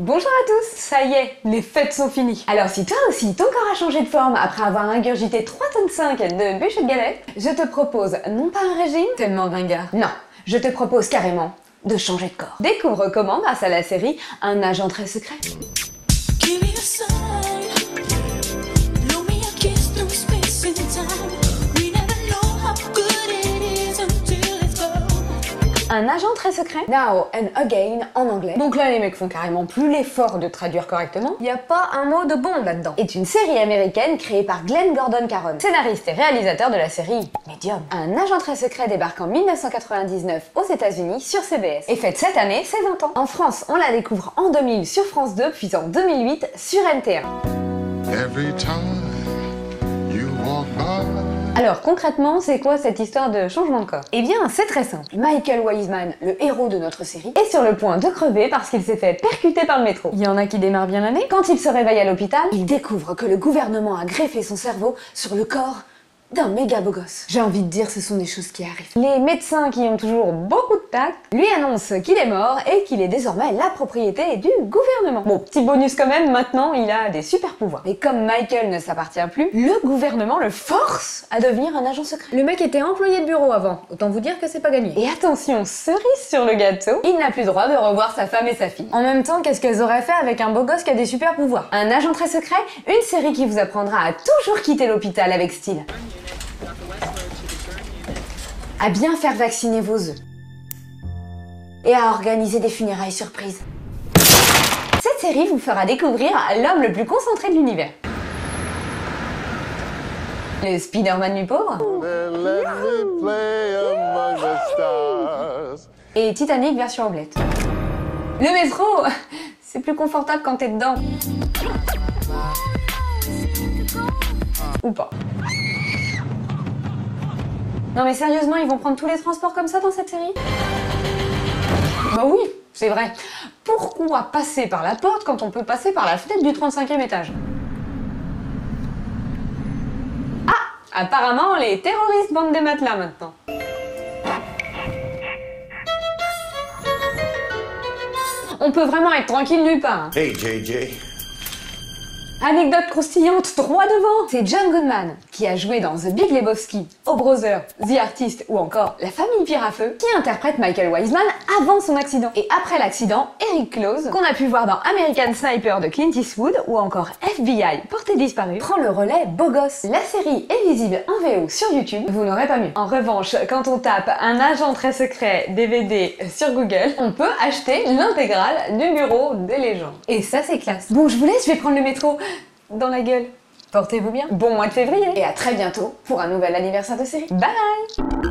Bonjour à tous Ça y est, les fêtes sont finies Alors si toi aussi ton corps a changé de forme après avoir ingurgité 3 tonnes 5 de bûches de galette, je te propose non pas un régime, tellement ringard, non, je te propose carrément de changer de corps. Découvre comment grâce à la série Un agent très secret. Un agent très secret Now and Again en anglais. Donc là les mecs font carrément plus l'effort de traduire correctement. Y a pas un mot de bon là-dedans. Est une série américaine créée par Glenn Gordon Caron, scénariste et réalisateur de la série Medium. Un agent très secret débarque en 1999 aux États-Unis sur CBS et fête cette année ses 20 ans. En France, on la découvre en 2000 sur France 2 puis en 2008 sur NT1. Every time you walk by, Alors concrètement, c'est quoi cette histoire de changement de corps? Eh bien, c'est très simple. Michael Wiseman, le héros de notre série, est sur le point de crever parce qu'il s'est fait percuter par le métro. Il y en a qui démarrent bien l'année. Quand il se réveille à l'hôpital, il découvre que le gouvernement a greffé son cerveau sur le corps d'un méga beau gosse. J'ai envie de dire ce sont des choses qui arrivent. Les médecins qui ont toujours beaucoup de tact lui annoncent qu'il est mort et qu'il est désormais la propriété du gouvernement. Bon, petit bonus quand même, maintenant il a des super pouvoirs. Et comme Michael ne s'appartient plus, le gouvernement le force à devenir un agent secret. Le mec était employé de bureau avant, autant vous dire que c'est pas gagné. Et attention, cerise sur le gâteau, il n'a plus droit de revoir sa femme et sa fille. En même temps, qu'est-ce qu'elles auraient fait avec un beau gosse qui a des super pouvoirs? Un agent très secret? Une série qui vous apprendra à toujours quitter l'hôpital avec style à bien faire vacciner vos œufs et à organiser des funérailles surprises. Cette série vous fera découvrir l'homme le plus concentré de l'univers. Le Spider-Man du pauvre et Titanic version omelette. Le métro, c'est plus confortable quand t'es dedans. Ou pas. Non mais sérieusement, ils vont prendre tous les transports comme ça dans cette série? Bah oui, c'est vrai. Pourquoi passer par la porte quand on peut passer par la fenêtre du 35e étage? Ah Apparemment, les terroristes vendent des matelas maintenant. On peut vraiment être tranquille nulle part. hein. Hey, JJ. Anecdote croustillante droit devant C'est John Goodman, qui a joué dans The Big Lebowski, O Brother, The Artist ou encore La Famille Pire à Feu, qui interprète Michael Wiseman avant son accident. Et après l'accident, Eric Close, qu'on a pu voir dans American Sniper de Clint Eastwood ou encore FBI, porté disparu, prend le relais beau gosse. La série est visible en VO sur YouTube, vous n'aurez pas mieux. En revanche, quand on tape un agent très secret DVD sur Google, on peut acheter l'intégrale du bureau des légendes. Et ça c'est classe. Bon, je vous laisse, je vais prendre le métro dans la gueule. Portez-vous bien. Bon mois de février. Et à très bientôt pour un nouvel anniversaire de série. Bye